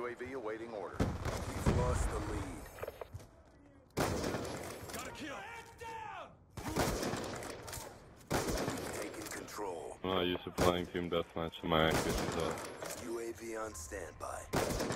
UAV awaiting order. We've lost the lead. Got a kill. Taking control. Oh, I'm not used to playing Team Deathmatch so my accuracy is stuff. UAV on standby.